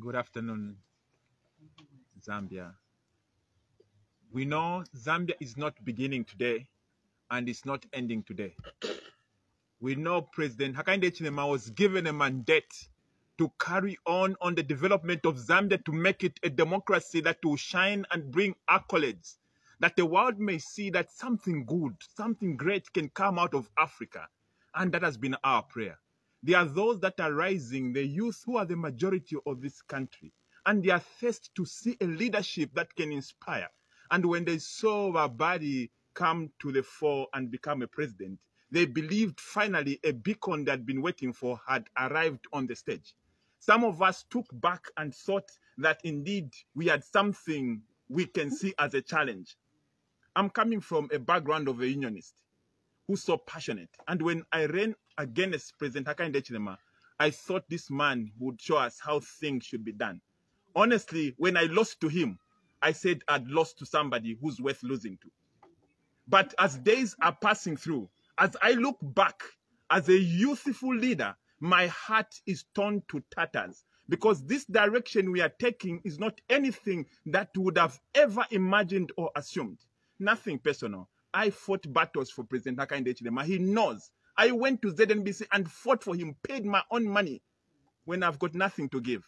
Good afternoon, Zambia. We know Zambia is not beginning today and it's not ending today. We know President Hakainde Hichilema was given a mandate to carry on on the development of Zambia to make it a democracy that will shine and bring accolades, that the world may see that something good, something great can come out of Africa. And that has been our prayer. There are those that are rising, the youth who are the majority of this country, and they are thirst to see a leadership that can inspire. And when they saw Babadi come to the fore and become a president, they believed finally a beacon they had been waiting for had arrived on the stage. Some of us took back and thought that indeed we had something we can see as a challenge. I'm coming from a background of a unionist who's so passionate. And when I ran against President Hakainde Hichilema, I thought this man would show us how things should be done. Honestly, when I lost to him, I said I'd lost to somebody who's worth losing to. But as days are passing through, as I look back as a youthful leader, my heart is torn to tatters because this direction we are taking is not anything that would have ever imagined or assumed. Nothing personal. I fought battles for President Hakainde Hichilema. He knows. I went to ZNBC and fought for him, paid my own money when I've got nothing to give.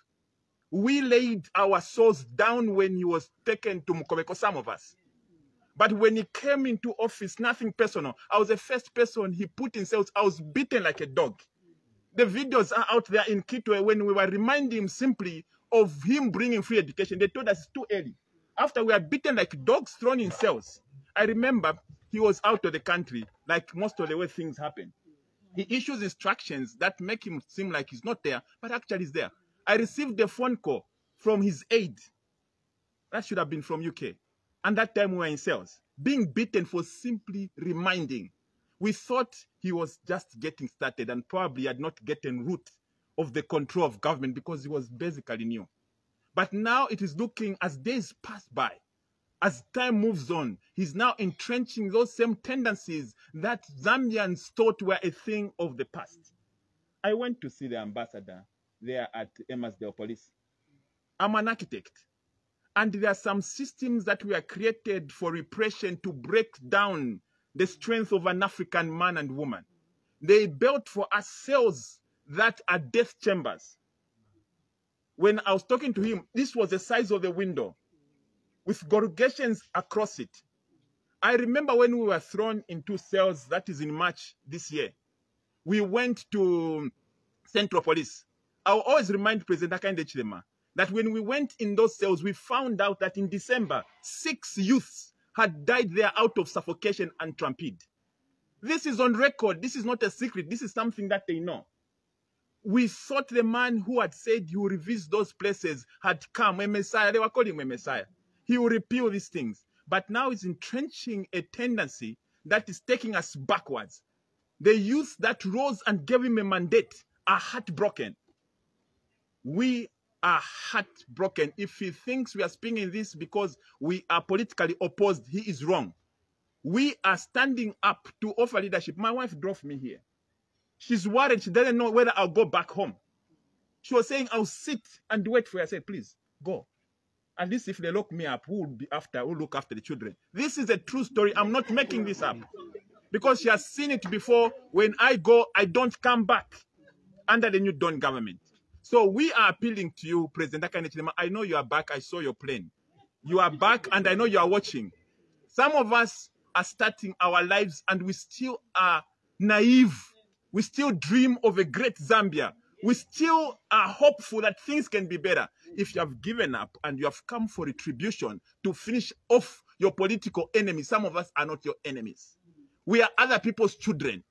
We laid our souls down when he was taken to Mukobeko, some of us. But when he came into office, nothing personal. I was the first person he put in cells. I was beaten like a dog. The videos are out there in Kitwe when we were reminding him simply of him bringing free education. They told us it's too early. After we are beaten like dogs thrown in cells, I remember he was out of the country, like most of the way things happen. He issues instructions that make him seem like he's not there, but actually he's there. I received a phone call from his aide. That should have been from UK. And that time we were in cells, being beaten for simply reminding. We thought he was just getting started and probably had not gotten root of the control of government because he was basically new. But now it is looking as days pass by, as time moves on, he's now entrenching those same tendencies that Zambians thought were a thing of the past. I went to see the ambassador there at Emmasdale Police. I'm an architect. And there are some systems that were created for repression to break down the strength of an African man and woman. They built for us cells that are death chambers. When I was talking to him, this was the size of the window with corrugations across it. I remember when we were thrown into cells, that is in March this year. We went to Central Police. I'll always remind President Hakainde Hichilema that when we went in those cells, we found out that in December, six youths had died there out of suffocation and trampede. This is on record. This is not a secret. This is something that they know. We thought the man who had said he would revisit those places had come, a Messiah. They were calling him a Messiah. He will repeal these things. But now he's entrenching a tendency that is taking us backwards. The youth that rose and gave him a mandate are heartbroken. We are heartbroken. If he thinks we are speaking this because we are politically opposed, he is wrong. We are standing up to offer leadership. My wife drove me here. She's worried. She doesn't know whether I'll go back home. She was saying, I'll sit and wait for you. I said, please, go. At least if they lock me up, who will be after, who will look after the children? This is a true story. I'm not making this up. Because she has seen it before. When I go, I don't come back under the new Dawn government. So we are appealing to you, President Hichilema. I know you are back. I saw your plane. You are back, and I know you are watching. Some of us are starting our lives, and we still are naive. We still dream of a great Zambia. We still are hopeful that things can be better. If you have given up and you have come for retribution to finish off your political enemies, some of us are not your enemies. We are other people's children,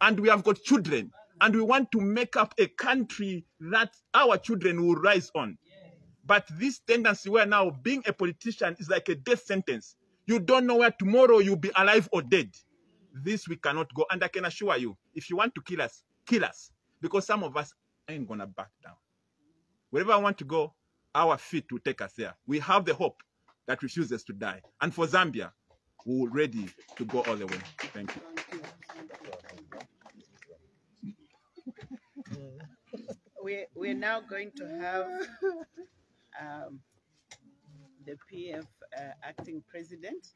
and we have got children and we want to make up a country that our children will rise on. But this tendency where now being a politician is like a death sentence. You don't know where tomorrow you'll be alive or dead. This we cannot go. And I can assure you, if you want to kill us, kill us. Because some of us ain't gonna back down. Wherever I want to go, our feet will take us there. We have the hope that refuses to die. And for Zambia, we're ready to go all the way. Thank you. we're, we're now going to have um, the PF uh, acting president,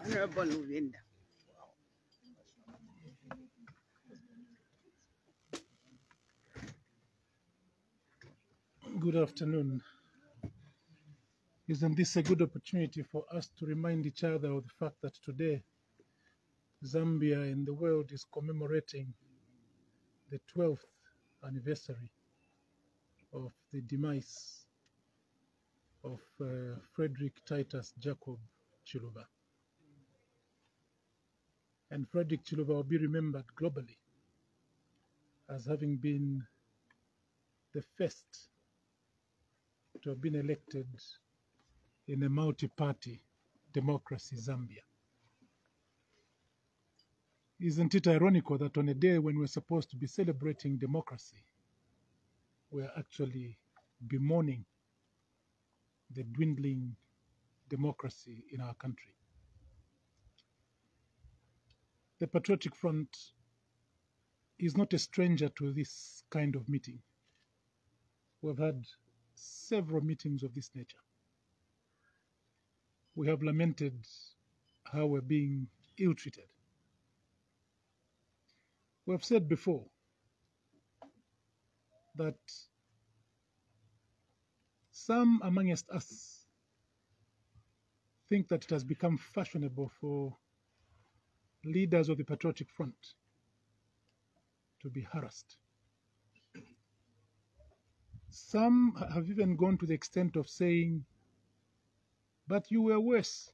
Honorable Lubinda. Good afternoon. Isn't this a good opportunity for us to remind each other of the fact that today Zambia and the world is commemorating the 12th anniversary of the demise of uh, Frederick Titus Jacob Chiluba. And Frederick Chiluba will be remembered globally as having been the first to have been elected in a multi-party democracy, Zambia. Isn't it ironical that on a day when we're supposed to be celebrating democracy, we're actually bemoaning the dwindling democracy in our country? The Patriotic Front is not a stranger to this kind of meeting. We've had several meetings of this nature. We have lamented how we're being ill treated. We have said before that some amongst us think that it has become fashionable for leaders of the Patriotic Front to be harassed. Some have even gone to the extent of saying, but you were worse.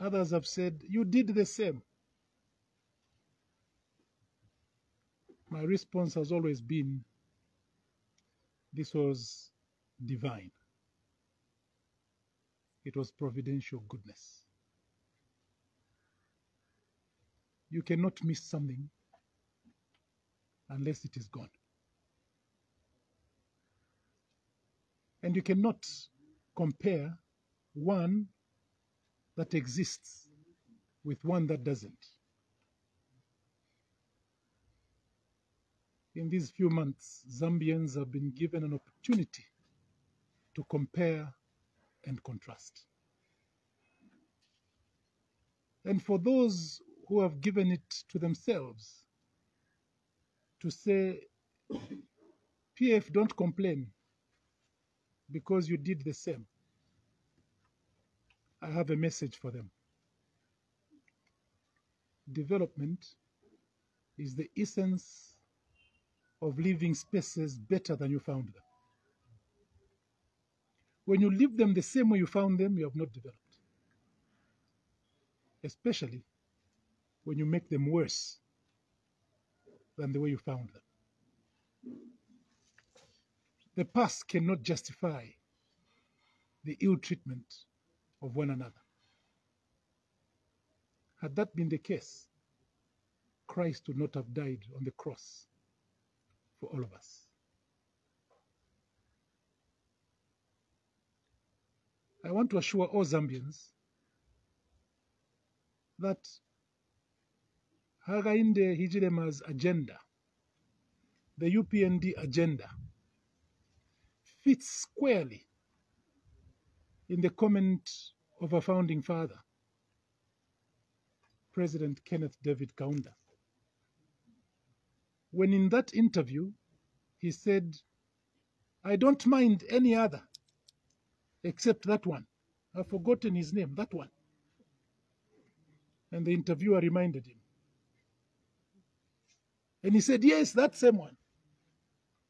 Others have said, you did the same. My response has always been, this was divine. It was providential goodness. You cannot miss something unless it is gone. And you cannot compare one that exists with one that doesn't. In these few months, Zambians have been given an opportunity to compare and contrast. And for those who have given it to themselves to say, PF, don't complain because you did the same. I have a message for them. Development is the essence of leaving spaces better than you found them. When you leave them the same way you found them, you have not developed. Especially when you make them worse than the way you found them. The past cannot justify the ill treatment of one another. Had that been the case, Christ would not have died on the cross for all of us. I want to assure all Zambians that Hakainde Hichilema's agenda, the UPND agenda, fits squarely in the comment of our founding father, President Kenneth David Kaunda. When in that interview, he said, I don't mind any other except that one. I've forgotten his name, that one. And the interviewer reminded him. And he said, Yes, that same one.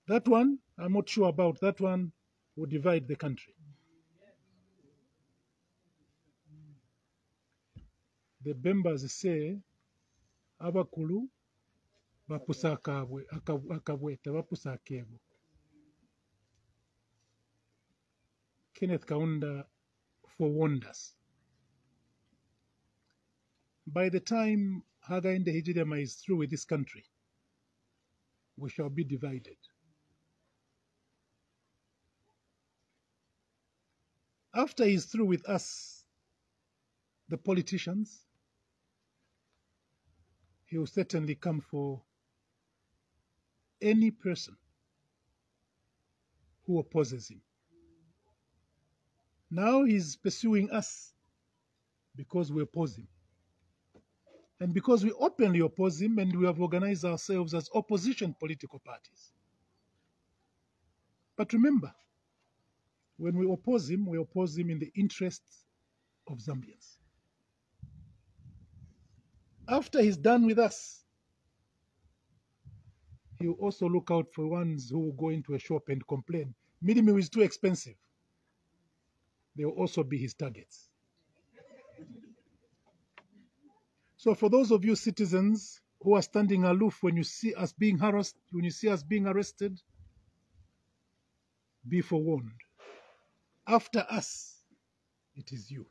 That one, I'm not sure about. That one will divide the country. The Bembas say, abakulu bapusa akabwe aka- akabweta bapusa akebo. Kenneth Kaunda forewarned us. By the time Hakainde Hichilema is through with this country, we shall be divided. After he's through with us, the politicians, he will certainly come for any person who opposes him. Now he's pursuing us because we oppose him. And because we openly oppose him and we have organized ourselves as opposition political parties. But remember, when we oppose him, we oppose him in the interests of Zambians. After he's done with us, he will also look out for ones who go into a shop and complain. Mealie meal is too expensive. They will also be his targets. So, for those of you citizens who are standing aloof when you see us being harassed, when you see us being arrested, be forewarned. After us, it is you.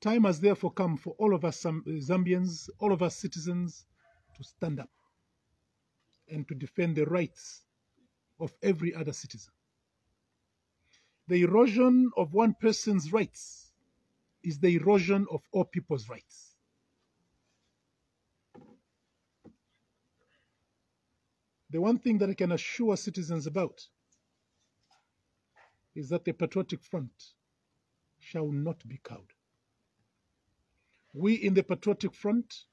Time has therefore come for all of us Zambians, all of us citizens, to stand up and to defend the rights of every other citizen. The erosion of one person's rights is the erosion of all people's rights. The one thing that I can assure citizens about is that the Patriotic Front shall not be cowed. We in the Patriotic Front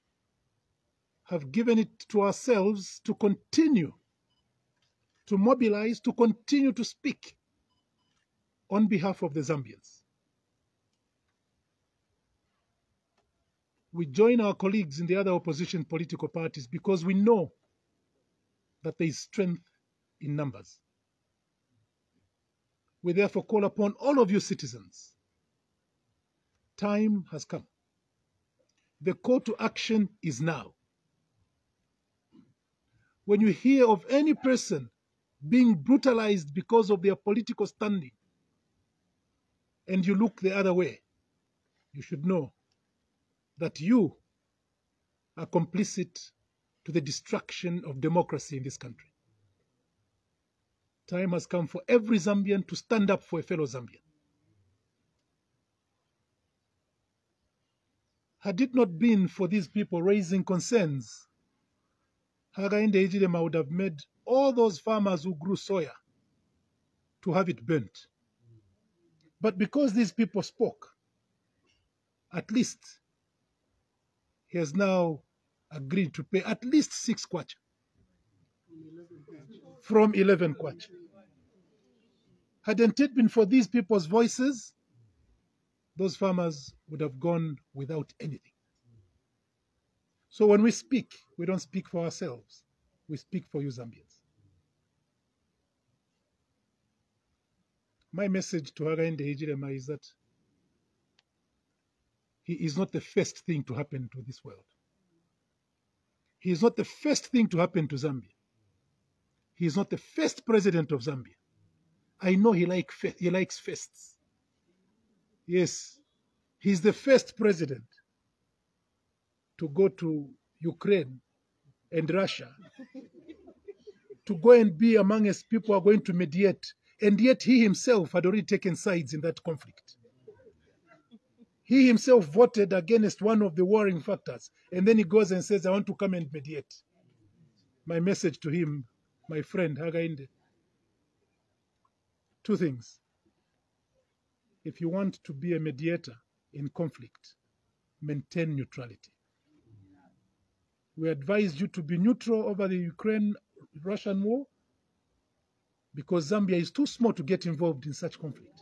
have given it to ourselves to continue to mobilize, to continue to speak on behalf of the Zambians. We join our colleagues in the other opposition political parties because we know that there is strength in numbers. We therefore call upon all of you citizens. Time has come. The call to action is now. When you hear of any person being brutalized because of their political standing, and you look the other way, you should know that you are complicit to the destruction of democracy in this country. Time has come for every Zambian to stand up for a fellow Zambian. Had it not been for these people raising concerns, Hakainde Hichilema would have made all those farmers who grew soya to have it burnt. But because these people spoke, at least he has now agreed to pay at least six kwacha from 11 kwacha. Hadn't it been for these people's voices, those farmers would have gone without anything. So when we speak, we don't speak for ourselves, we speak for you, Zambians. My message to Hakainde Hichilema is that he is not the first thing to happen to this world. He is not the first thing to happen to Zambia. He is not the first president of Zambia. I know he, like, he likes fests. Yes, he's the first president to go to Ukraine and Russia to go and be among us people who are going to mediate. And yet he himself had already taken sides in that conflict. He himself voted against one of the warring factors. And then he goes and says, I want to come and mediate. My message to him, my friend Hakainde, two things. If you want to be a mediator in conflict, maintain neutrality. We advise you to be neutral over the Ukraine Russian war because Zambia is too small to get involved in such conflict.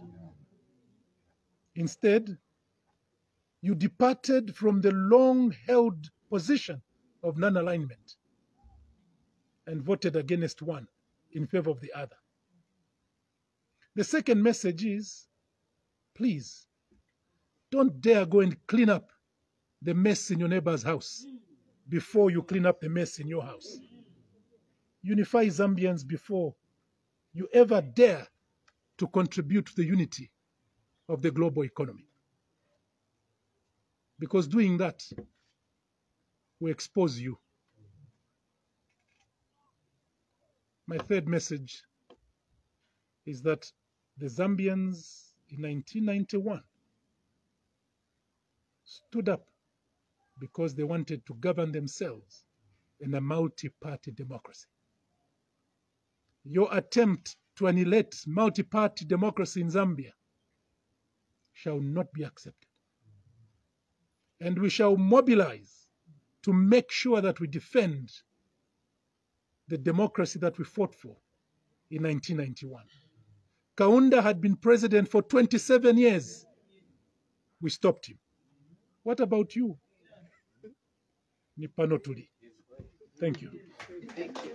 Instead, you departed from the long held position of non alignment and voted against one in favor of the other. The second message is please don't dare go and clean up the mess in your neighbor's house before you clean up the mess in your house. Unify Zambians before you ever dare to contribute to the unity of the global economy. Because doing that will expose you. My third message is that the Zambians in 1991 stood up because they wanted to govern themselves in a multi party democracy. Your attempt to annihilate multi party democracy in Zambia shall not be accepted. And we shall mobilize to make sure that we defend the democracy that we fought for in 1991. Kaunda had been president for 27 years. We stopped him. What about you? Nipano Tuli. Thank you. Thank you.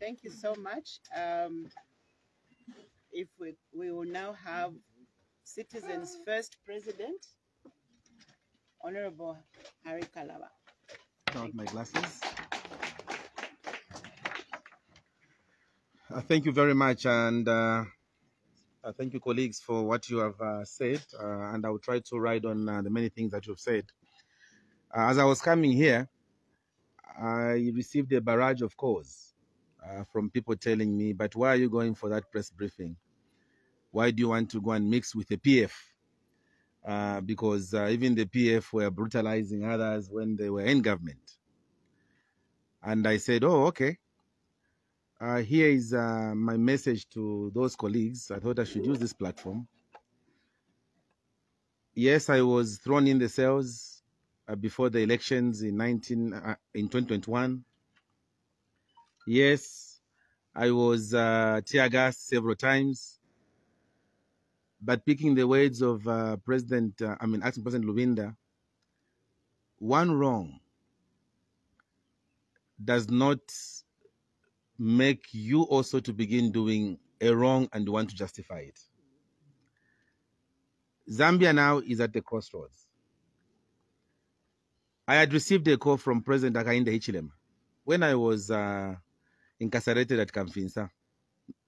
Thank you so much. Um, if we, we will now have Citizens First President, Honorable Harry Kalaba. Out my glasses. Uh, thank you very much, and uh, uh, thank you, colleagues, for what you have uh, said. Uh, and I will try to ride on uh, the many things that you've said. Uh, as I was coming here, I received a barrage of calls uh, from people telling me, "But why are you going for that press briefing? Why do you want to go and mix with the PF?" Uh, because uh, even the PF were brutalizing others when they were in government. And I said, "Oh, okay." Uh, here is uh, my message to those colleagues. I thought I should use this platform. Yes, I was thrown in the cells uh, before the elections in 19 uh, in 2021. Yes, I was tear gassed several times. But picking the words of uh, President, uh, I mean, acting President Lubinda, one wrong does not make you also to begin doing a wrong and want to justify it. Zambia now is at the crossroads. I had received a call from President Hakainde Hichilema when I was uh, incarcerated at Kamfinsa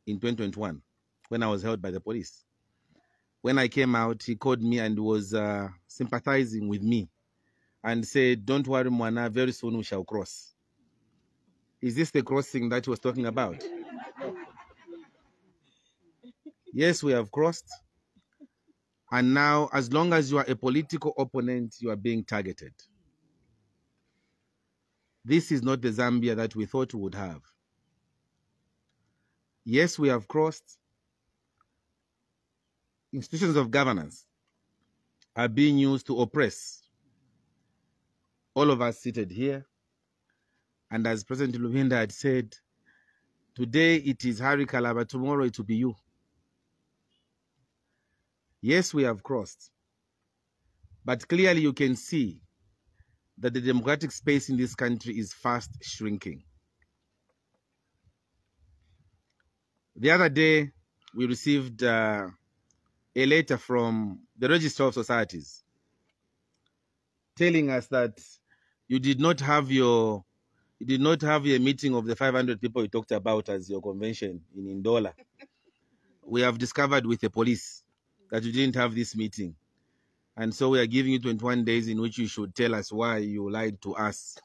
in 2021, when I was held by the police. When I came out, he called me and was uh, sympathizing with me and said, Don't worry, Mwana, very soon we shall cross. Is this the crossing that he was talking about? Yes, we have crossed. And now, as long as you are a political opponent, you are being targeted. This is not the Zambia that we thought we would have. Yes, we have crossed. Institutions of governance are being used to oppress all of us seated here. And as President Lubinda had said, today it is Harry Kalaba, tomorrow it will be you. Yes, we have crossed. But clearly you can see that the democratic space in this country is fast shrinking. The other day, we received uh, a letter from the Register of Societies telling us that you did not have your you did not have a meeting of the 500 people you talked about as your convention in Ndola. we have discovered with the police that you didn't have this meeting. And so we are giving you 21 days in which you should tell us why you lied to us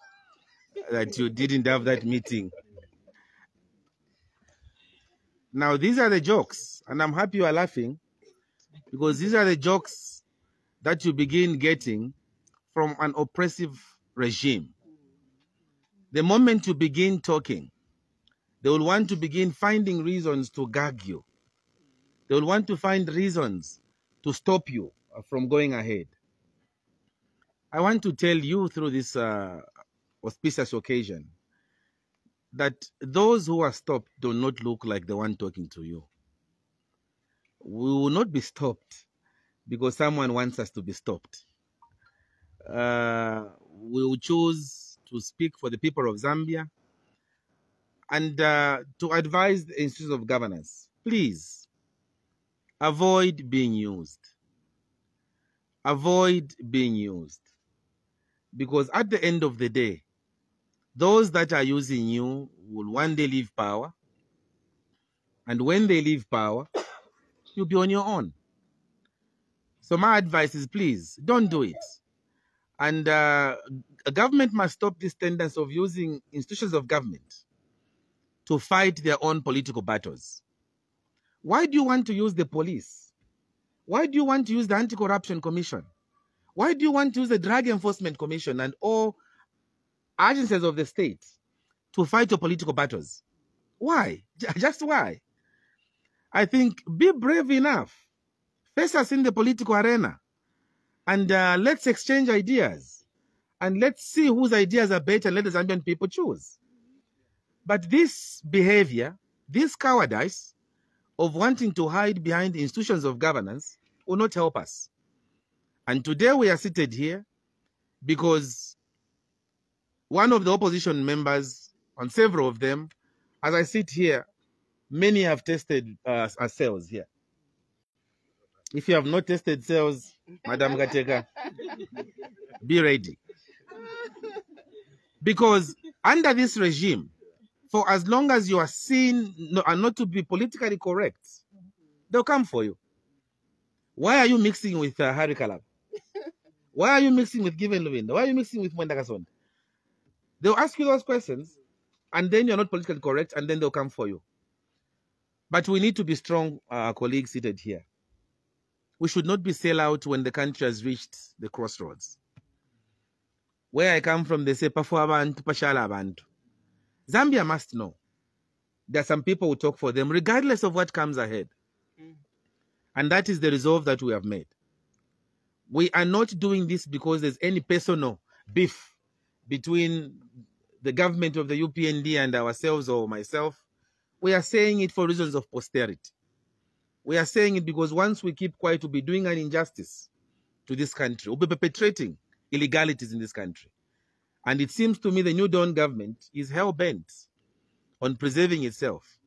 that you didn't have that meeting. Now, these are the jokes, and I'm happy you are laughing because these are the jokes that you begin getting from an oppressive regime. The moment you begin talking, they will want to begin finding reasons to gag you. They will want to find reasons to stop you from going ahead. I want to tell you through this uh, auspicious occasion that those who are stopped do not look like the one talking to you. We will not be stopped because someone wants us to be stopped. Uh, we will choose to speak for the people of Zambia and uh, to advise the institutions of governance. Please avoid being used. Avoid being used. Because at the end of the day, those that are using you will one day leave power. And when they leave power, you'll be on your own. So my advice is please don't do it. And uh, a government must stop this tendency of using institutions of government to fight their own political battles. Why do you want to use the police? Why do you want to use the Anti-Corruption Commission? Why do you want to use the Drug Enforcement Commission and all agencies of the state to fight your political battles? Why? Just why? I think be brave enough. Face us in the political arena and uh, let's exchange ideas and let's see whose ideas are better and let the Zambian people choose. But this behavior, this cowardice of wanting to hide behind the institutions of governance will not help us. And today we are seated here because one of the opposition members, and several of them, as I sit here, many have tested uh, ourselves here. If you have not tested cells, Madam Kateka, be ready. Because under this regime, for as long as you are seen no, and not to be politically correct, they'll come for you. Why are you mixing with uh, Harry Kalaba? Why are you mixing with Given Lubinda? Why are you mixing with Mwendakason? They'll ask you those questions, and then you're not politically correct, and then they'll come for you. But we need to be strong, uh, colleagues seated here. We should not be sell out when the country has reached the crossroads. Where I come from, they say, "Pafu abantu, pashala abantu." Zambia must know there are some people who talk for them, regardless of what comes ahead. Mm. And that is the resolve that we have made. We are not doing this because there's any personal beef between the government of the UPND and ourselves or myself. We are saying it for reasons of posterity. We are saying it because once we keep quiet, we'll be doing an injustice to this country. We'll be perpetrating illegalities in this country. And it seems to me the New Dawn government is hell bent on preserving itself.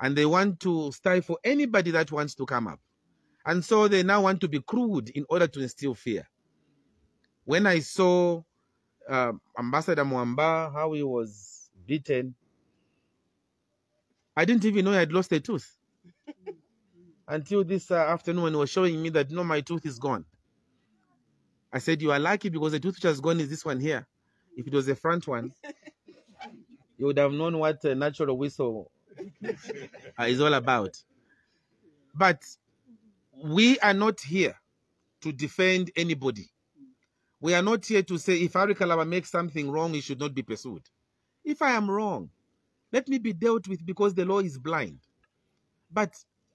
And they want to stifle anybody that wants to come up. And so they now want to be crude in order to instill fear. When I saw uh, Ambassador Mwamba, how he was beaten, I didn't even know I had lost a tooth. Until this uh, afternoon when he was showing me that, no, my tooth is gone. I said, you are lucky because the tooth which has gone is this one here. If it was the front one, you would have known what a natural whistle uh, is all about. But we are not here to defend anybody. We are not here to say if Kalaba makes something wrong, he should not be pursued. If I am wrong, let me be dealt with because the law is blind. But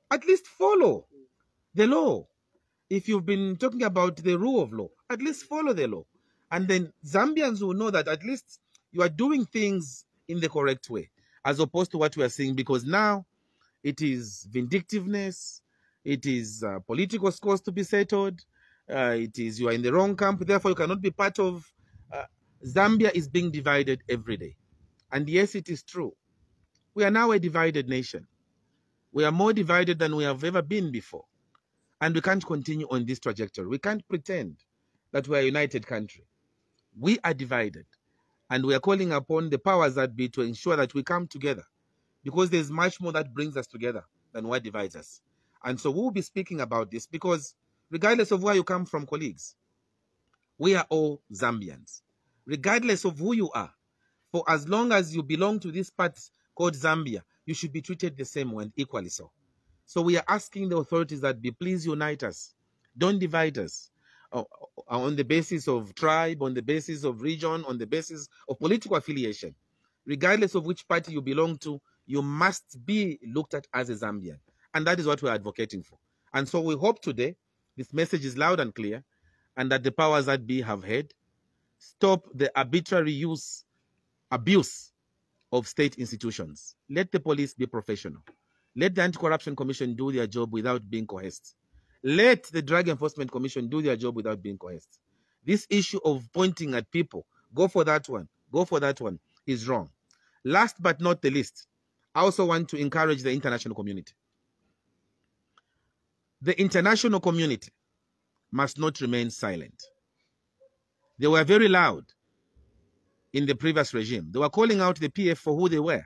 at least follow the law. If you've been talking about the rule of law, at least follow the law. And then Zambians will know that at least you are doing things in the correct way, as opposed to what we are seeing, because now it is vindictiveness, it is uh, political scores to be settled, uh, it is you are in the wrong camp, therefore you cannot be part of. Uh, Zambia is being divided every day. And yes, it is true. We are now a divided nation. We are more divided than we have ever been before. And we can't continue on this trajectory. We can't pretend that we are a united country. We are divided. And we are calling upon the powers that be to ensure that we come together. Because there's much more that brings us together than what divides us. And so we'll be speaking about this because, regardless of where you come from, colleagues, we are all Zambians. Regardless of who you are, for as long as you belong to this part called Zambia, you should be treated the same and equally so. So we are asking the authorities that be please unite us. Don't divide us uh, on the basis of tribe, on the basis of region, on the basis of political affiliation. Regardless of which party you belong to, you must be looked at as a Zambian. And that is what we're advocating for. And so we hope today this message is loud and clear and that the powers that be have heard. Stop the arbitrary use, abuse of state institutions. Let the police be professional. Let the Anti-Corruption Commission do their job without being coerced. Let the Drug Enforcement Commission do their job without being coerced. This issue of pointing at people, go for that one, go for that one, is wrong. Last but not the least, I also want to encourage the international community. The international community must not remain silent. They were very loud in the previous regime. They were calling out the PF for who they were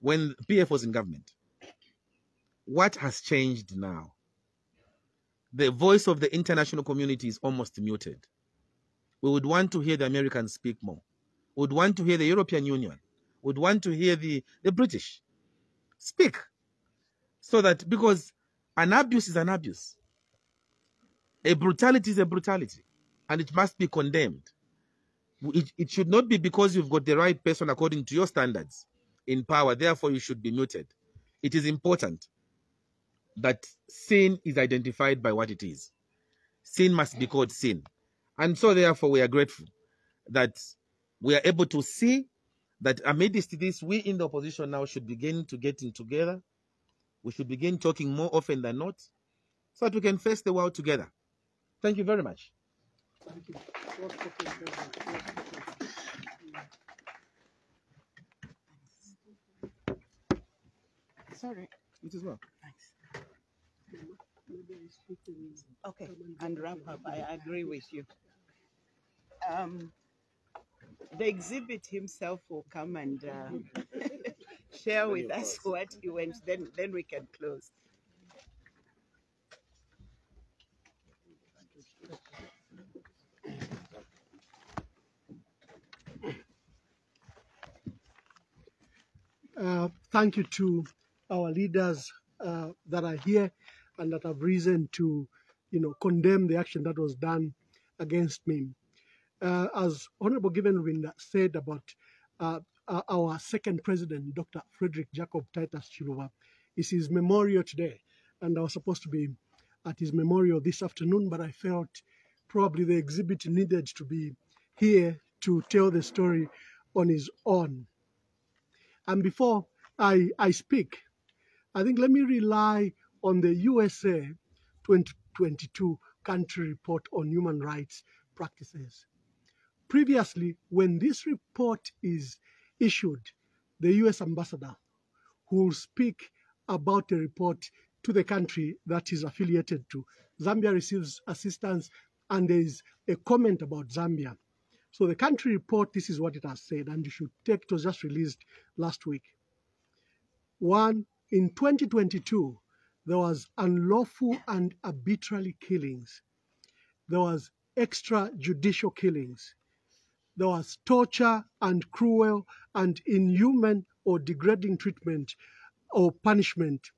when PF was in government. What has changed now? The voice of the international community is almost muted. We would want to hear the Americans speak more. We would want to hear the European Union. We would want to hear the, the British speak. So that because an abuse is an abuse. A brutality is a brutality. and it must be condemned. It, it should not be because you've got the right person according to your standards in power, therefore you should be muted. It is important that sin is identified by what it is. Sin must be called sin. And so, therefore, we are grateful that we are able to see that amidst this, we in the opposition now should begin to getting together. We should begin talking more often than not so that we can face the world together. Thank you very much. Thank you. Well spoken, President. Well spoken. Sorry. It is well. Thanks. Okay, and wrap up. I agree with you. Um, the exhibit himself will come and uh, share with us what he went. Then, then we can close. Uh, thank you to our leaders uh, that are here and that have risen to, you know, condemn the action that was done against me. Uh, as Honorable Givenwind said about uh, uh, our second president, Dr. Frederick Jacob Titus Chiluba, is his memorial today, and I was supposed to be at his memorial this afternoon, but I felt probably the exhibit needed to be here to tell the story on his own. And before I, I speak, I think let me rely on the USA 2022 country report on human rights practices. Previously, when this report is issued, the US ambassador will speak about the report to the country that is affiliated to. Zambia receives assistance and there is a comment about Zambia. So the country report, this is what it has said, and you should take, it was just released last week. One, in 2022, there was unlawful and arbitrary killings. There was extrajudicial killings. There was torture and cruel and inhuman or degrading treatment or punishment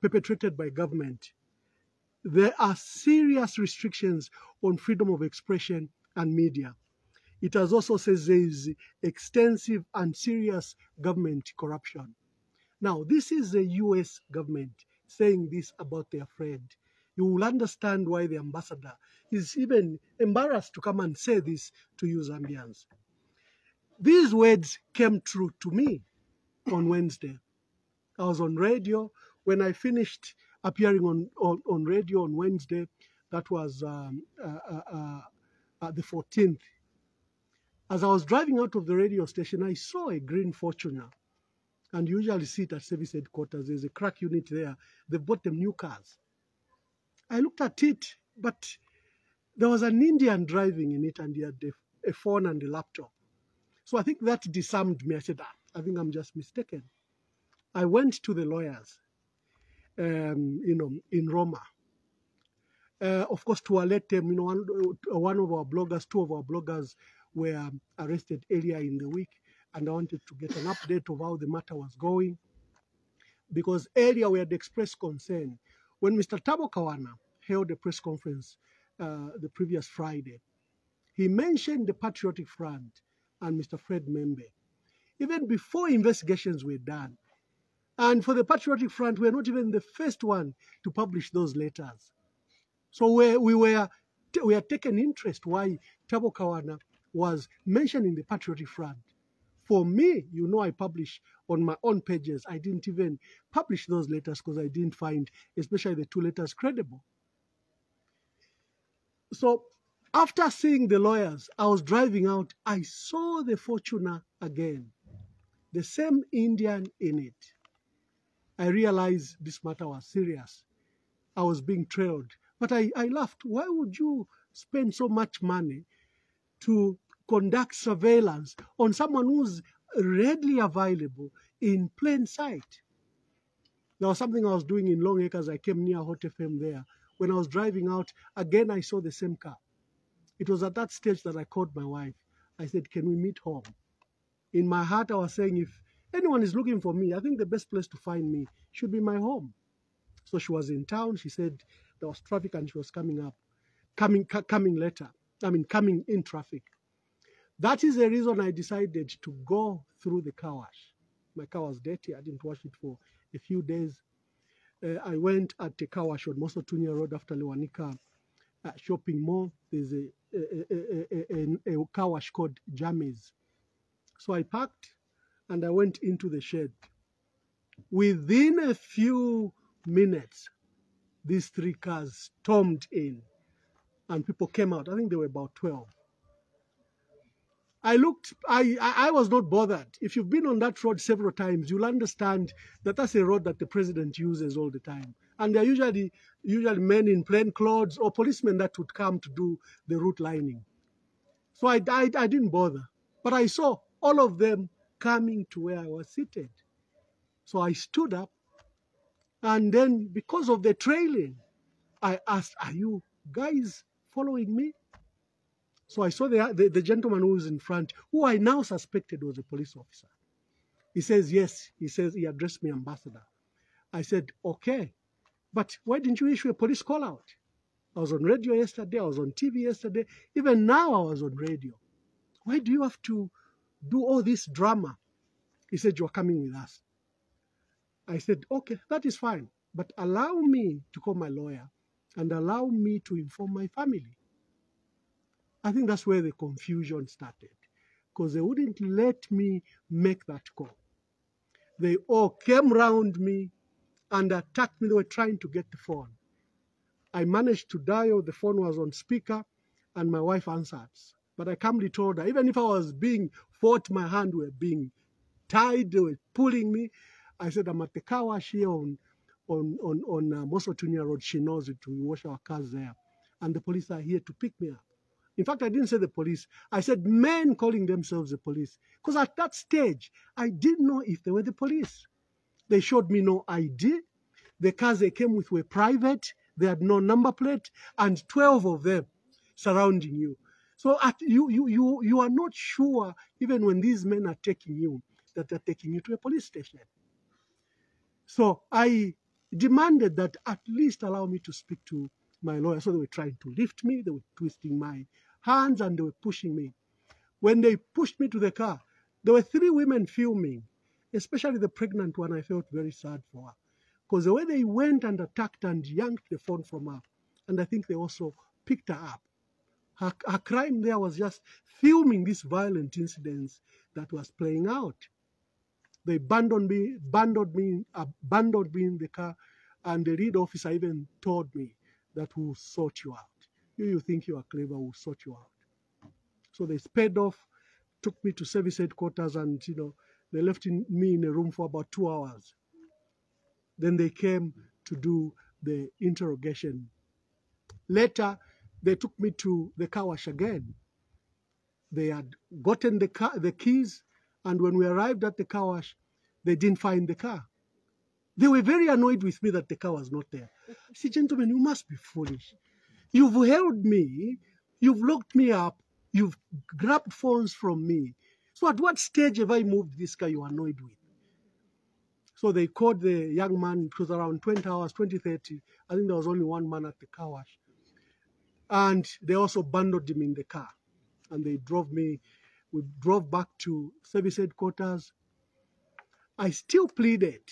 perpetrated by government. There are serious restrictions on freedom of expression and media. It has also says there is extensive and serious government corruption. Now, this is the US government saying this about their friend. You will understand why the ambassador is even embarrassed to come and say this to you Zambians. These words came true to me on Wednesday. I was on radio. When I finished appearing on, on, on radio on Wednesday, that was um, uh, uh, uh, uh the 14th, as I was driving out of the radio station, I saw a green Fortuner. And you usually see it at service headquarters. There's a crack unit there. They bought them new cars. I looked at it, but there was an Indian driving in it and he had a, a phone and a laptop. So I think that disarmed me. I said, ah, I think I'm just mistaken. I went to the lawyers, um, you know, in Roma. Uh, of course, to alert them, you know, one, one of our bloggers, two of our bloggers were arrested earlier in the week, and I wanted to get an update of how the matter was going. Because earlier we had expressed concern when Mr. Thabo Kawana held a press conference uh, the previous Friday. He mentioned the Patriotic Front and Mr. Fred M'membe, even before investigations were done. And for the Patriotic Front, we are not even the first one to publish those letters. So we, we were we are taken interest why Thabo Kawana was mentioned in the Patriotic Front. For me, you know, I publish on my own pages. I didn't even publish those letters because I didn't find, especially the two letters, credible. So after seeing the lawyers, I was driving out. I saw the Fortuner again, the same Indian in it. I realized this matter was serious. I was being trailed. But I, I laughed. Why would you spend so much money to conduct surveillance on someone who's readily available in plain sight. There was something I was doing in Long Acres. I came near Hot FM there. When I was driving out, again I saw the same car. It was at that stage that I called my wife. I said, Can we meet home? In my heart, I was saying, If anyone is looking for me, I think the best place to find me should be my home. So she was in town. She said there was traffic and she was coming up, coming, coming later. I mean, coming in traffic. That is the reason I decided to go through the car wash. My car was dirty. I didn't wash it for a few days. Uh, I went at the car wash on Mosi-oa-Tunya Road after Lewanika uh, shopping mall. There's a, a, a, a, a car wash called Jammy's. So I parked and I went into the shed. Within a few minutes, these three cars stormed in and people came out. I think there were about 12. I looked, I, I, I was not bothered. If you've been on that road several times, you'll understand that that's a road that the president uses all the time. And they're usually, usually men in plain clothes or policemen that would come to do the route lining. So I, I, I didn't bother. But I saw all of them coming to where I was seated. So I stood up. And then, because of the trailing, I asked, Are you guys following me? So I saw the, the, the gentleman who was in front, who I now suspected was a police officer. He says, Yes. He says, He addressed me ambassador. I said, Okay. But why didn't you issue a police call out? I was on radio yesterday, I was on TV yesterday, even now I was on radio. Why do you have to do all this drama? He said, You're coming with us. I said, Okay, that is fine. But allow me to call my lawyer and allow me to inform my family. I think that's where the confusion started because they wouldn't let me make that call. They all came round me and attacked me. They were trying to get the phone. I managed to dial, the phone was on speaker, and my wife answered. But I calmly told her, even if I was being fought, my hand were being tied, they were pulling me. I said, I'm at the car wash here on, on, on, on uh, Mosi-oa-Tunya Road. She knows it. We wash our cars there. And the police are here to pick me up. In fact, I didn't say the police. I said men calling themselves the police. Because at that stage, I didn't know if they were the police. They showed me no ID. The cars they came with were private. They had no number plate, and 12 of them surrounding you. So at, you, you, you, you are not sure, even when these men are taking you, that they're taking you to a police station. So I demanded that at least allow me to speak to my lawyer. So they were trying to lift me, they were twisting my hands, and they were pushing me. When they pushed me to the car, there were three women filming, especially the pregnant one. I felt very sad for her because the way they went and attacked and yanked the phone from her, and I think they also picked her up. Her, her crime there was just filming these violent incidents that was playing out. They abandoned me, abandoned me, abandoned me in the car, and the lead officer even told me that we'll sort you out. You, you think you are clever, we'll sort you out. So they sped off, took me to service headquarters, and you know they left in, me in a room for about two hours. Then they came to do the interrogation. Later, they took me to the car wash again. They had gotten the car, the keys, and when we arrived at the car wash, they didn't find the car. They were very annoyed with me that the car was not there. I said, gentlemen, you must be foolish. You've held me, you've locked me up, you've grabbed phones from me. So at what stage have I moved this car you're annoyed with? So they called the young man, it was around 20 hours, 20, 30. I think there was only one man at the car wash. And they also bundled him in the car. And they drove me, we drove back to service headquarters. I still pleaded.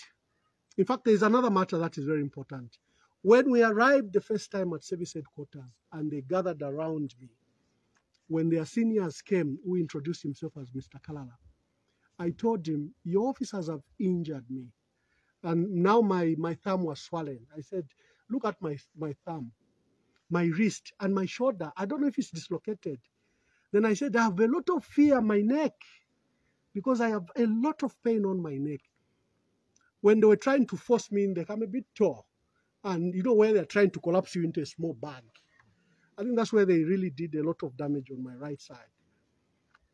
In fact, there's another matter that is very important. When we arrived the first time at service headquarters and they gathered around me, when their seniors came, who introduced himself as Mr. Kalala, I told him, Your officers have injured me. And now my, my thumb was swollen. I said, Look at my, my thumb, my wrist, and my shoulder. I don't know if it's dislocated. Then I said, I have a lot of fear on my neck because I have a lot of pain on my neck. When they were trying to force me in, they come a bit tall. And you know where they're trying to collapse you into a small bag. I think that's where they really did a lot of damage on my right side.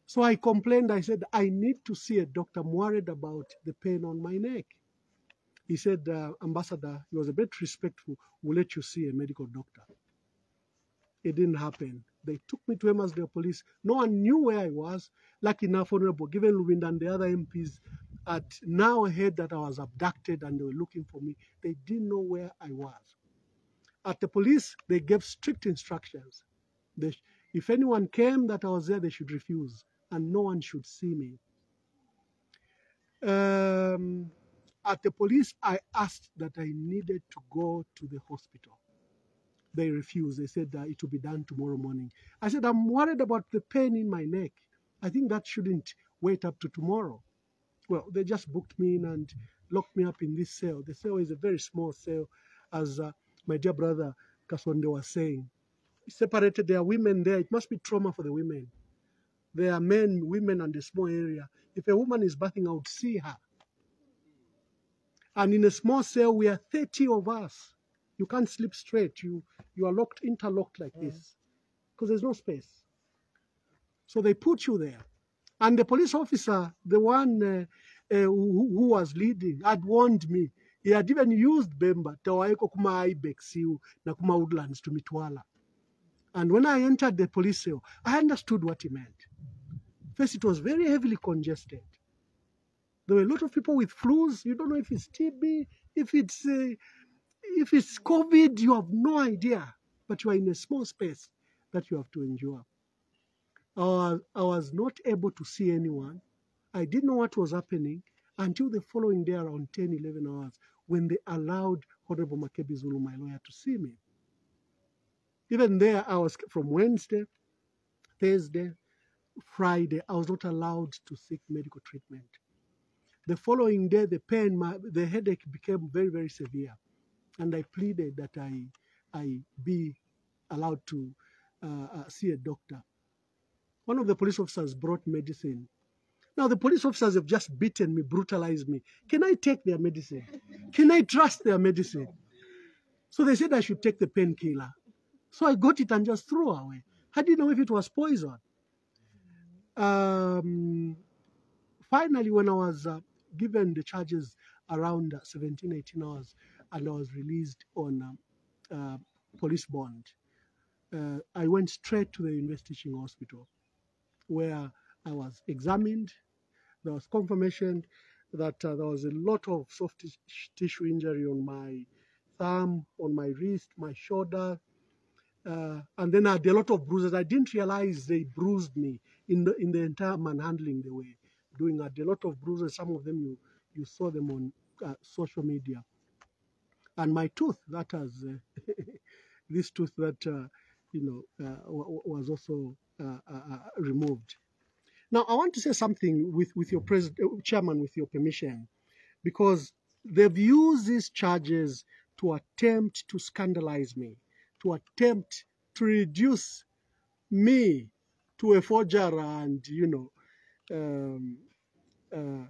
So I complained. I said, I need to see a doctor. I'm worried about the pain on my neck. He said, uh, Ambassador, he was a bit respectful. We'll let you see a medical doctor. It didn't happen. They took me to Emmasdale Police. No one knew where I was. Lucky enough, Honorable Given Lubinda and the other MPs had now heard that I was abducted and they were looking for me. They didn't know where I was. At the police, they gave strict instructions. They, If anyone came that I was there, they should refuse, and no one should see me. Um, at the police, I asked that I needed to go to the hospital. They refused. They said that it will be done tomorrow morning. I said, I'm worried about the pain in my neck. I think that shouldn't wait up to tomorrow. Well, they just booked me in and locked me up in this cell. The cell is a very small cell, as uh, my dear brother Kasonde was saying. Separated, there are women there. It must be trauma for the women. There are men, women, and a small area. If a woman is bathing, I would see her. And in a small cell, we are 30 of us. You can't sleep straight. You you are locked, interlocked like this, because there's no space. So they put you there, and the police officer, the one uh, uh, who, who was leading, had warned me. He had even used Bemba tawaeko kuma Ibex na kuma woodlands to Mitwala. And when I entered the police cell, I understood what he meant. First, it was very heavily congested. There were a lot of people with flus. You don't know if it's TB, if it's uh, if it's COVID. You have no idea, but you are in a small space that you have to endure. I was, I was not able to see anyone. I didn't know what was happening until the following day around 10, 11 hours when they allowed Honorable Makebi Zulu, my lawyer, to see me. Even there, I was from Wednesday, Thursday, Friday, I was not allowed to seek medical treatment. The following day, the pain, my, the headache became very, very severe. And I pleaded that I, I be allowed to uh, uh, see a doctor. One of the police officers brought medicine. Now, the police officers have just beaten me, brutalized me. Can I take their medicine? Can I trust their medicine? So they said I should take the painkiller. So I got it and just threw away. I didn't know if it was poison. Um, finally, when I was uh, given the charges around uh, 17, 18 hours, and I was released on um, uh, police bond, uh, I went straight to the investigating hospital where I was examined. There was confirmation that uh, there was a lot of soft tissue injury on my thumb, on my wrist, my shoulder, uh, and then I had a lot of bruises. I didn't realize they bruised me in the in the entire manhandling they were doing. I had a lot of bruises. Some of them you you saw them on uh, social media. And my tooth, that has uh, this tooth that uh, you know uh, wa- wa- was also removed. Now I want to say something with with your president, chairman, with your permission, because they've used these charges to attempt to scandalize me, to attempt to reduce me to a forger and you know um, uh,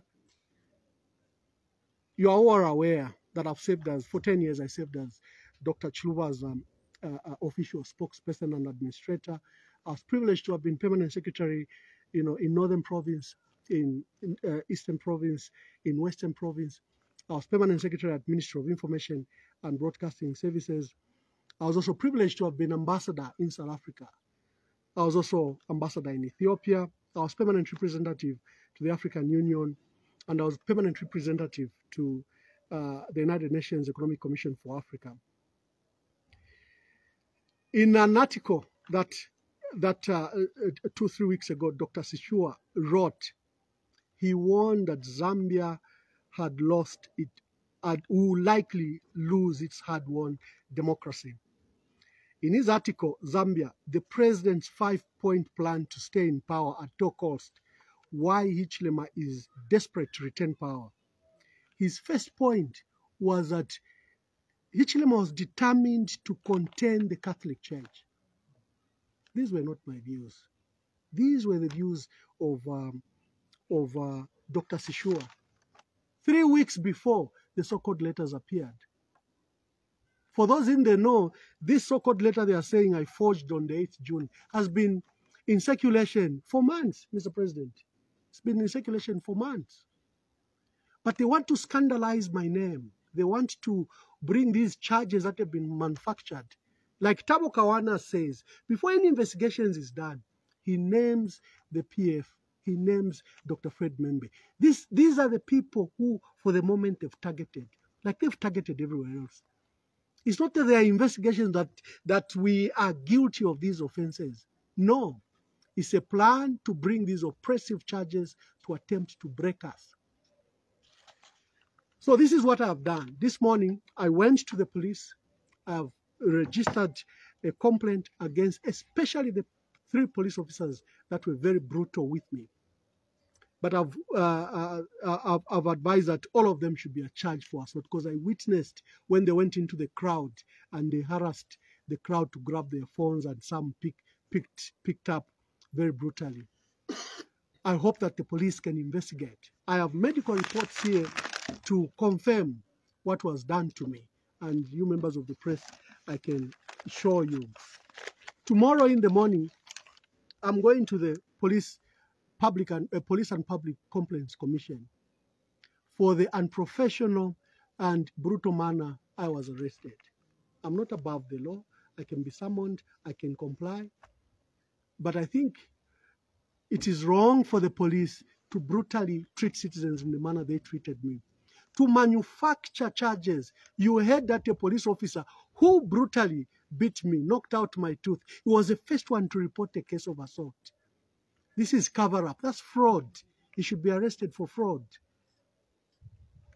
you are all aware that I've served as for 10 years I served as Dr. Chiluba's um, uh, uh, official spokesperson and administrator. I was privileged to have been permanent secretary, you know, in Northern Province, in, in uh, Eastern Province, in Western Province. I was permanent secretary at Ministry of Information and Broadcasting Services. I was also privileged to have been ambassador in South Africa. I was also ambassador in Ethiopia. I was permanent representative to the African Union, and I was permanent representative to uh, the United Nations Economic Commission for Africa. In an article that that uh, uh, two three weeks ago, Dr. Sishuwa wrote, he warned that Zambia had lost it, had, will likely lose its hard-won democracy. In his article, Zambia, the president's five-point plan to stay in power at all cost, why Hichilema is desperate to retain power. His first point was that Hichilema was determined to contain the Catholic Church. These were not my views. These were the views of um, of uh, Dr. Sishuwa. Three weeks before the so-called letters appeared. For those in the know, this so-called letter they are saying I forged on the 8th June has been in circulation for months, Mr. President. It's been in circulation for months. But they want to scandalize my name. They want to bring these charges that have been manufactured. Like Thabo Kawana says, before any investigations is done, he names the PF, he names Dr. Fred M'membe. This, these are the people who, for the moment, they've targeted, like they've targeted everywhere else. It's not that there are investigations that, that we are guilty of these offenses. No, it's a plan to bring these oppressive charges to attempt to break us. So this is what I've done. This morning, I went to the police. I've registered a complaint against especially the three police officers that were very brutal with me. But I've, uh, uh, uh, I've, advised that all of them should be charged for assault because I witnessed when they went into the crowd and they harassed the crowd to grab their phones and some pick, picked, picked up very brutally. I hope that the police can investigate. I have medical reports here to confirm what was done to me. And you members of the press, I can show you. Tomorrow in the morning, I'm going to the police public and uh, police and public complaints commission for the unprofessional and brutal manner I was arrested. I'm not above the law. I can be summoned. I can comply. But I think it is wrong for the police to brutally treat citizens in the manner they treated me. To manufacture charges. You heard that a police officer who brutally beat me, knocked out my tooth, he was the first one to report a case of assault. This is cover up. That's fraud. He should be arrested for fraud.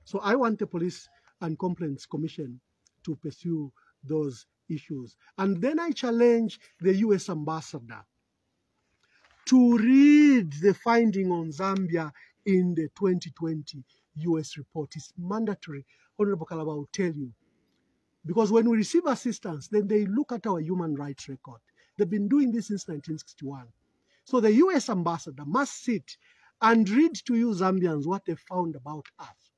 So I want the Police and Complaints Commission to pursue those issues. And then I challenge the US ambassador to read the finding on Zambia in the 2020 US report. It's mandatory. Honorable Kalaba will tell you. Because when we receive assistance, then they look at our human rights record. They've been doing this since 1961. So the US ambassador must sit and read to you Zambians what they found about us.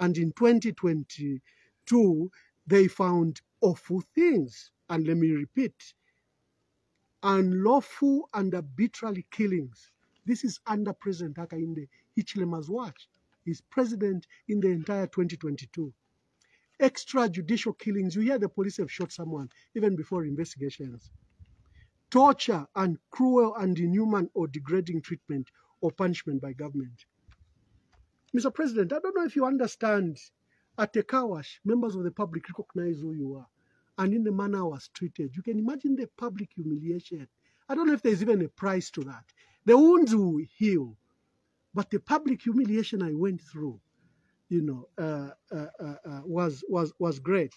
And in 2022, they found awful things. And let me repeat unlawful and arbitrary killings. This is under President Hakainde Hichilema's watch. He's president in the entire 2022. Extrajudicial killings. You hear the police have shot someone even before investigations torture and cruel and inhuman or degrading treatment or punishment by government. Mr. President, I don't know if you understand. At a Kawash, members of the public recognize who you are and in the manner I was treated. You can imagine the public humiliation. I don't know if there's even a price to that. The wounds will heal, but the public humiliation I went through, you know, uh, uh, uh, uh was was was great.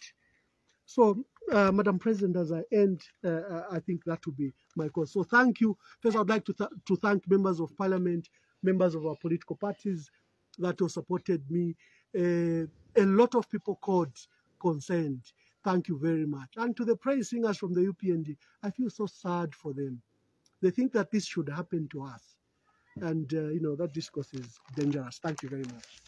So uh, Madam President, as I end, uh, I think that would be my call. So thank you. First, I'd like to, th to thank members of parliament, members of our political parties that have supported me. A lot of people called concerned. Thank you very much. And to the praise singers from the UPND, I feel so sad for them. They think that this should happen to us. And, uh, you know, that discourse is dangerous. Thank you very much.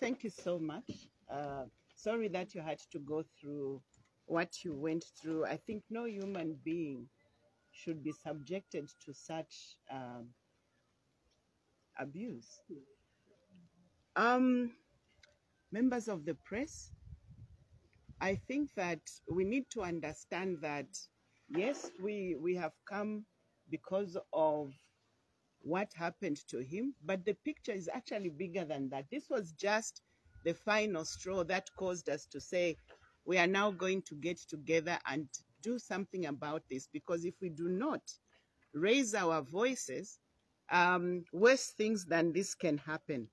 Thank you so much. Uh, sorry that you had to go through what you went through. I think no human being should be subjected to such um, abuse. Um, members of the press, I think that we need to understand that yes, we we have come because of what happened to him, but the picture is actually bigger than that. This was just the final straw that caused us to say, we are now going to get together and do something about this because if we do not raise our voices, um, worse things than this can happen.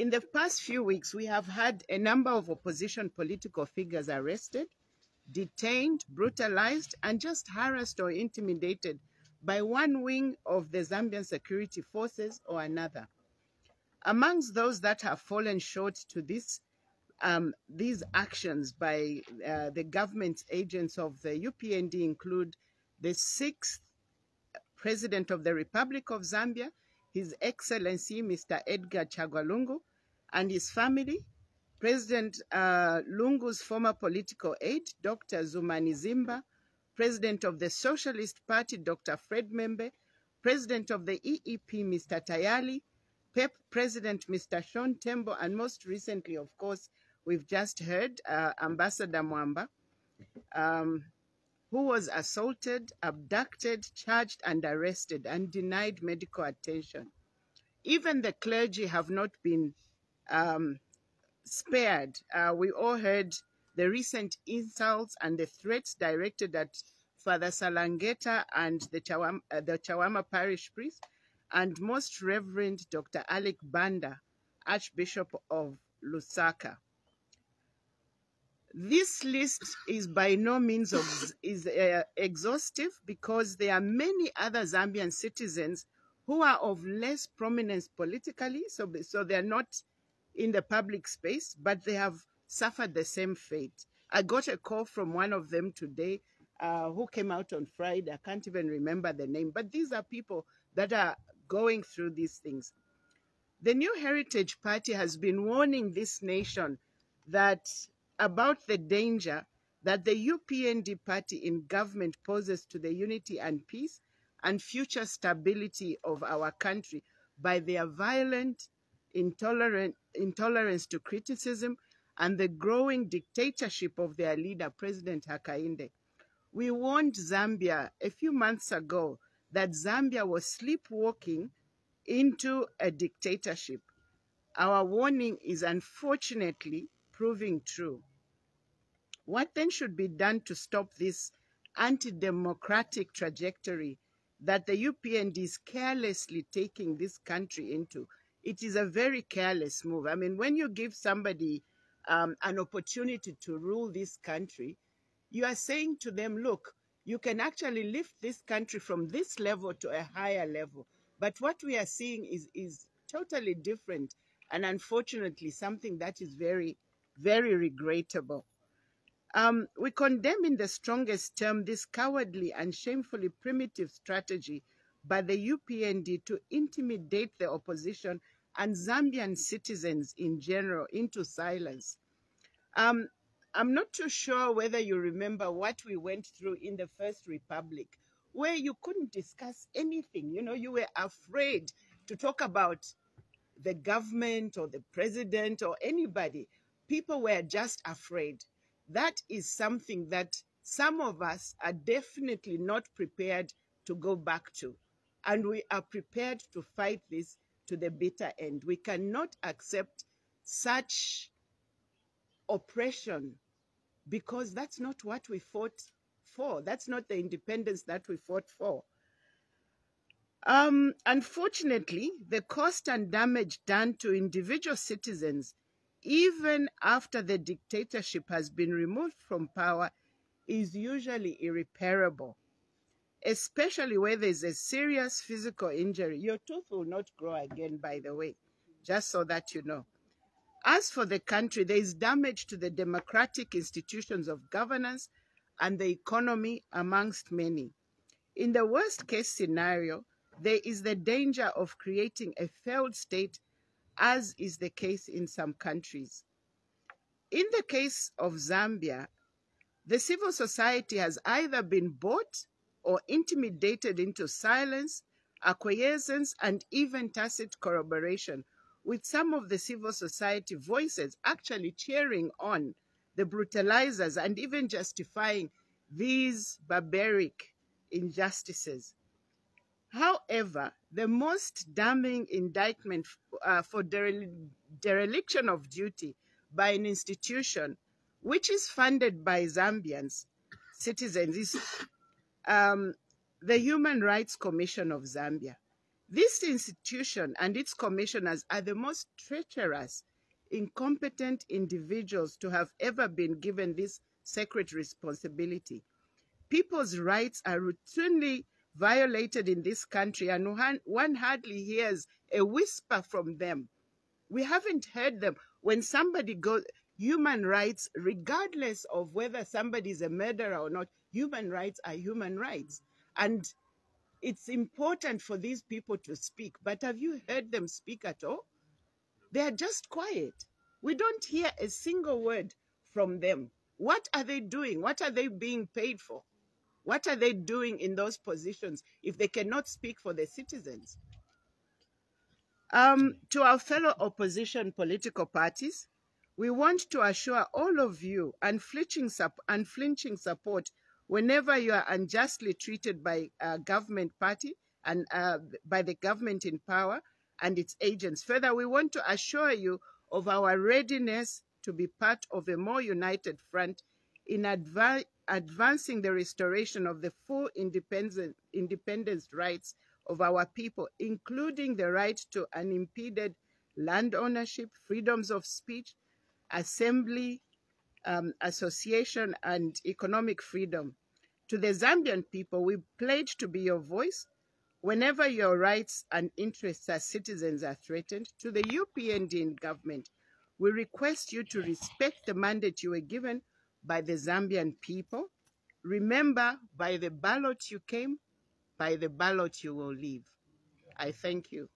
In the past few weeks, we have had a number of opposition political figures arrested, detained, brutalized, and just harassed or intimidated by one wing of the Zambian security forces or another. Amongst those that have fallen short to this, um, these actions by uh, the government agents of the UPND include the sixth President of the Republic of Zambia, His Excellency Mr. Edgar Chagwa Lungu, and his family, President uh, Lungu's former political aide, Dr. Zumani Zimba, President of the Socialist Party, Dr. Fred M'membe, President of the EEP, Mr. Tayali, PEP President, Mr. Sean Tembo, and most recently, of course, we've just heard uh, Ambassador Mwamba, um, who was assaulted, abducted, charged, and arrested and denied medical attention. Even the clergy have not been um, spared. Uh, we all heard the recent insults and the threats directed at Father Salangeta and the uh, the Chawama parish priest, and Most Reverend Dr. Alick Banda, Archbishop of Lusaka. This list is by no means of, is uh, exhaustive because there are many other Zambian citizens who are of less prominence politically, so, so they're not in the public space, but they have suffered the same fate. I got a call from one of them today uh, who came out on Friday. I can't even remember the name, but these are people that are going through these things. The New Heritage Party has been warning this nation that about the danger that the UPND party in government poses to the unity and peace and future stability of our country by their violent intolerant, intolerance to criticism and the growing dictatorship of their leader, President Hakainde. We warned Zambia a few months ago that Zambia was sleepwalking into a dictatorship. Our warning is unfortunately proving true. What then should be done to stop this anti-democratic trajectory that the UPND is carelessly taking this country into? It is a very careless move. I mean, when you give somebody um, an opportunity to rule this country, you are saying to them, look, you can actually lift this country from this level to a higher level. But what we are seeing is, is totally different and unfortunately something that is very, very regrettable. Um, we condemn in the strongest term this cowardly and shamefully primitive strategy by the UPND to intimidate the opposition and Zambian citizens in general into silence. Um, I'm not too sure whether you remember what we went through in the First Republic, where you couldn't discuss anything. You know, you were afraid to talk about the government or the president or anybody. People were just afraid. That is something that some of us are definitely not prepared to go back to. And we are prepared to fight this to the bitter end. We cannot accept such oppression because that's not what we fought for. That's not the independence that we fought for. Um, unfortunately, the cost and damage done to individual citizens, even after the dictatorship has been removed from power, is usually irreparable, especially where there's a serious physical injury. Your tooth will not grow again, by the way, just so that you know. As for the country, there is damage to the democratic institutions of governance and the economy, amongst many. In the worst case scenario, there is the danger of creating a failed state, as is the case in some countries. In the case of Zambia, the civil society has either been bought or intimidated into silence, acquiescence, and even tacit corroboration, with some of the civil society voices actually cheering on the brutalizers and even justifying these barbaric injustices. However, the most damning indictment uh, for dereliction of duty by an institution which is funded by Zambians citizens is um, the Human Rights Commission of Zambia. This institution and its commissioners are the most treacherous, incompetent individuals to have ever been given this sacred responsibility. People's rights are routinely violated in this country, and one hardly hears a whisper from them. We haven't heard them. When somebody goes, human rights, regardless of whether somebody is a murderer or not, human rights are human rights. And it's important for these people to speak, but have you heard them speak at all? They are just quiet. We don't hear a single word from them. What are they doing? What are they being paid for? What are they doing in those positions if they cannot speak for the citizens? Um, to our fellow opposition political parties, we want to assure all of you unflinching, unflinching support whenever you are unjustly treated by a government party and uh, by the government in power and its agents. Further, we want to assure you of our readiness to be part of a more united front in adva- advancing the restoration of the full independence, independence rights of our people, including the right to unimpeded land ownership, freedoms of speech, assembly, um, association, and economic freedom. To the Zambian people, we pledge to be your voice whenever your rights and interests as citizens are threatened. To the UPND government, we request you to respect the mandate you were given by the Zambian people. Remember, by the ballot you came, by the ballot you will leave. I thank you.